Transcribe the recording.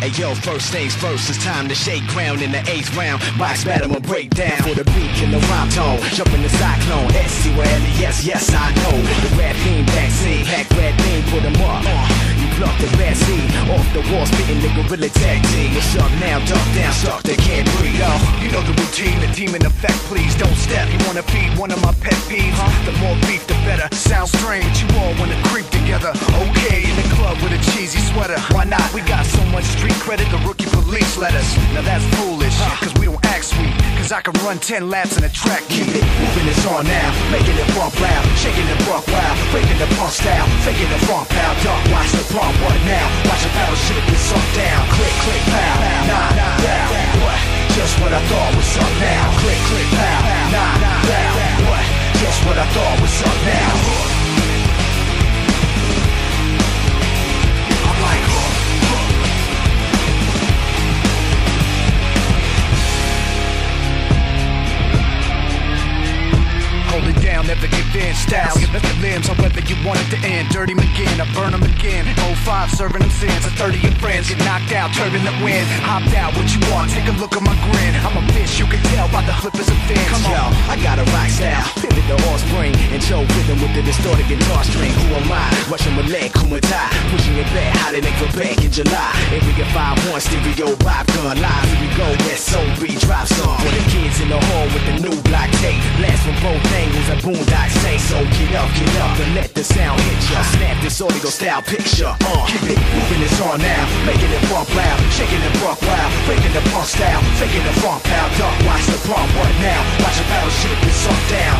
Hey yo, first things first, it's time to shake ground in the eighth round. Box battle break down for the beat in the rhyme tone. Jump in the cyclone, S C well, yes, yes, I know. The rap theme vaccine, pack red beam, put 'em up. You pluck the bad seed off the wall, spitting the gorilla tag team. What's up now? Duck down, suck, they can't breathe. Yo, You know the routine, the demon effect, please don't step. You wanna feed one of my pet peeves? The more beef, the better. Sounds strange, you all wanna creep together. Okay, in the club with a cheesy sweater. Why not? Credit, the rookie police let us. Now that's foolish, cause we don't act sweet. Cause I can run 10 laps in a track Keep it moving, it's on now. Making it bump loud, shaking the buck wild, breaking the punk style, faking the funk pow. Duck, watch the pump, what now? Watch the battle shit get sunk down. Click, click, pow, nah, down. What? Just what I thought was up now. Click, click, pow, nah, down. What? Just what I thought was up now. Style, give it the limbs, however you want it to end. Dirty McGinn, I burn them again. 05, serving them sins. A 30 of friends get knocked out, turbulent wind. Hopped out, what you want? Take a look at my grin. I'm a bitch, you can tell by the flippers of fins. Come Yo, on. I got a rock style, pivot the brain, and Joe rhythm with the distorted guitar string. Who am I? Russian Malay, Kumatai, pushing it back, how they make it back in July. Every get five one stereo vibe gun live. Here we go, SOB drop song for the kids in the hall with the new block tape. Blast from both angles, a boondock it up, get up, and let the sound hit ya. Snap this audio style picture. Uh, keep it moving, it's on now. Making it bump loud, shaking it rock loud, breaking the punk style, faking the funk out. Duck, watch the pump, what now? Watch a battleship, it's sucked down.